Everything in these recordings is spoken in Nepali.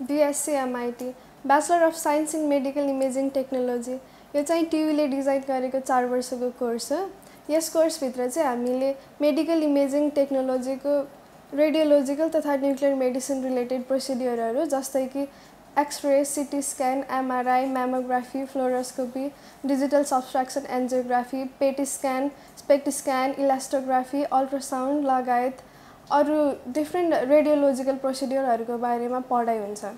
BSc MIT bachelor of science in medical imaging technology यो चाहिँ टियुले डिजाइन गरेको चार वर्षको कोर्स हो। यस कोर्सभित्र चाहिँ हामीले मेडिकल इमेजिङ टेक्नोलोजीको रेडियोलोजिकल तथा न्युक्लियर मेडिसिन रिलेटेड प्रोसिडियरहरू जस्तै कि X-ray CT scan MRI mammography fluoroscopy digital subtraction angiography PET scan SPECT scan elastography ultrasound लगायत अरू डिफ्रेन्ट रेडियोलोजिकल प्रोसिडियरहरूको बारेमा पढाइ हुन्छ।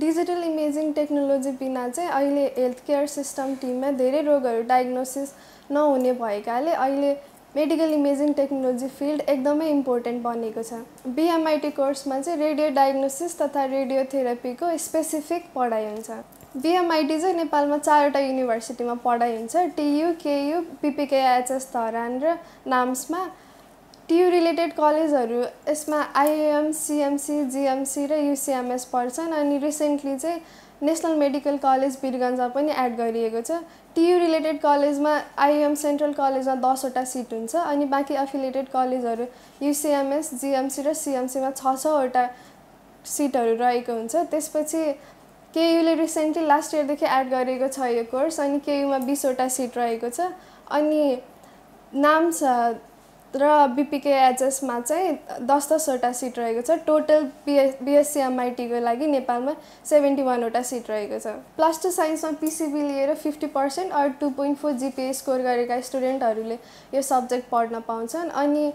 डिजिटल इमेजिङ टेक्नोलोजी बिना चाहिँ अहिले हेल्थ केयर सिस्टम टिममा धेरै रोगहरू डायग्नोसिस नहुने भएकाले अहिले मेडिकल इमेजिङ टेक्नोलोजी फिल्ड एकदमै इम्पोर्टेन्ट बनेको छ। बिएमआइटी कोर्समा चाहिँ रेडियो डायग्नोसिस तथा रेडियोथेरापीको स्पेसिफिक पढाइ हुन्छ। बिएमआइटी चाहिँ नेपालमा चारवटा युनिभर्सिटीमा पढाइ हुन्छ। टियु केयु पिपिकेएचएस धरान र नाम्समा टियु रिलेटेड कलेजहरू यसमा आइएएम सिएमसी जिएमसी र युसिएमएस पर्छन् अनि रिसेन्टली चाहिँ नेसनल मेडिकल कलेज वीरगन्जमा पनि एड गरिएको छ। टियु रिलेटेड कलेजमा आइएम सेन्ट्रल कलेजमा दसवटा सिट हुन्छ अनि बाँकी एफिलिएटेड कलेजहरू युसिएमएस जिएमसी र सिएमसीमा छ छवटा सिटहरू रहेको हुन्छ। त्यसपछि केयुले रिसेन्टली लास्ट इयरदेखि एड गरेको छ यो कोर्स अनि केयुमा बिसवटा सिट रहेको छ। अनि नाम छ र बिपिके एचएसमा चाहिँ दस दसवटा सिट रहेको छ। टोटल बिए बिएससी एमआइटीको लागि नेपालमा सेभेन्टी वानवटा सिट रहेको छ। प्लस टू साइन्समा पिसिबी लिएर फिफ्टी पर्सेन्ट अरू two point four GPA score गरेका स्टुडेन्टहरूले यो सब्जेक्ट पढ्न पाउँछन्। अनि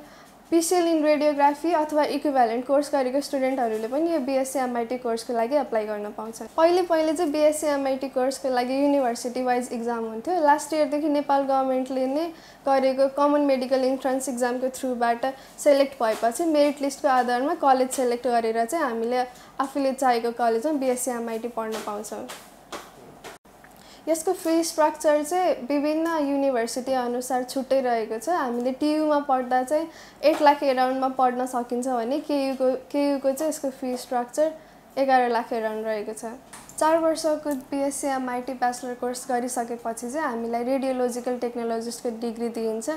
पिसिएल इन रेडियोग्राफी अथवा इक्विभ्यालेन्ट कोर्स गरेको स्टुडेन्टहरूले पनि यो बिएससी एमआइटी कोर्सको लागि एप्लाई गर्न पाउँछ पहिले पहिले चाहिँ बिएससी एमआइटी कोर्सको लागि युनिभर्सिटी वाइज इक्जाम हुन्थ्यो लास्ट इयरदेखि नेपाल गभर्मेन्टले नै गरेको कमन मेडिकल इन्ट्रान्स इक्जामको थ्रुबाट सेलेक्ट भएपछि मेरिट लिस्टको आधारमा कलेज सेलेक्ट गरेर चाहिँ हामीले आफूले चाहेको कलेजमा बिएससी एमआइटी पढ्न पाउँछौँ। यसको फी स्ट्रक्चर चाहिँ विभिन्न युनिभर्सिटी अनुसार छुट्टै रहेको छ। हामीले टियुमा पढ्दा चाहिँ एट लाख एराउन्डमा पढ्न सकिन्छ भने केयुको केयुको चाहिँ यसको फी स्ट्रक्चर एघार लाख एराउन्ड रहेको छ। चार वर्षको बिएससी एमआइटी ब्याचलर कोर्स गरिसकेपछि चाहिँ हामीलाई रेडियोलोजिकल टेक्नोलोजिस्टको डिग्री दिइन्छ।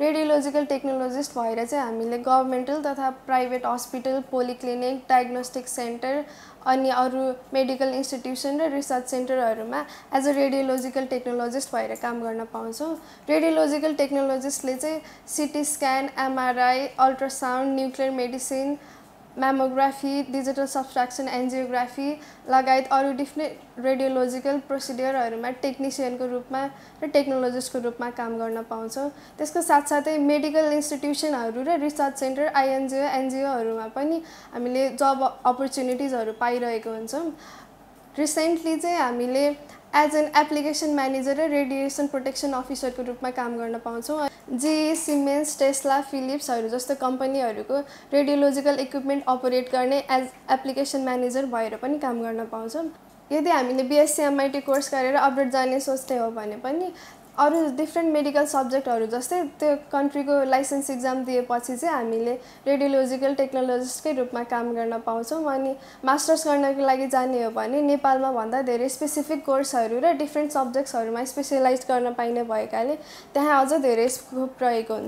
रेडियोलोजिकल टेक्नोलोजिस्ट भएर चाहिँ हामीले गभर्मेन्टल तथा private hospital polyclinic diagnostic centre अनि अरू मेडिकल इन्स्टिट्युसन र रिसर्च सेन्टरहरूमा एज अ रेडियोलोजिकल टेक्नोलोजिस्ट भएर काम गर्न पाउँछौँ। रेडियोलोजिकल टेक्नोलोजिस्टले चाहिँ CT scan MRI ultrasound nuclear medicine mammography digital subtraction angiography लगायत अरू डिफ्रेन्ट रेडियोलोजिकल प्रोसिडियरहरूमा टेक्निसियनको रूपमा र टेक्नोलोजिस्टको रूपमा काम गर्न पाउँछौँ। त्यसको साथसाथै मेडिकल इन्स्टिट्युसनहरू र रिसर्च सेन्टर आइएनजिओ एनजिओहरूमा पनि हामीले जब अपर्च्युनिटिजहरू पाइरहेको हुन्छौँ। रिसेन्टली चाहिँ हामीले एज एन एप्लिकेसन म्यानेजर र रेडिएसन प्रोटेक्सन अफिसरको रूपमा काम गर्न पाउँछौँ। जे सिमेन्स टेस्ला फिलिप्सहरू जस्तो कम्पनीहरूको रेडियोलोजिकल इक्विपमेन्ट अपरेट गर्ने एज एप्लिकेसन म्यानेजर भएर पनि काम गर्न पाउँछौँ यदि हामीले बिएससी एमआइटी कोर्स गरेर अपडेट जाने सोच्ने हो भने पनि अरू डिफ्रेन्ट मेडिकल सब्जेक्टहरू जस्तै त्यो कन्ट्रीको लाइसेन्स इक्जाम दिएपछि चाहिँ हामीले रेडियोलोजिकल टेक्नोलोजिस्टकै रूपमा काम गर्न पाउँछौँ अनि मास्टर्स गर्नको लागि जाने हो भने नेपालमा भन्दा धेरै स्पेसिफिक कोर्सहरू र डिफ्रेन्ट सब्जेक्ट्सहरूमा स्पेसलाइज गर्न पाइने भएकाले त्यहाँ अझ धेरै स्कोप रहेको हुन्छ।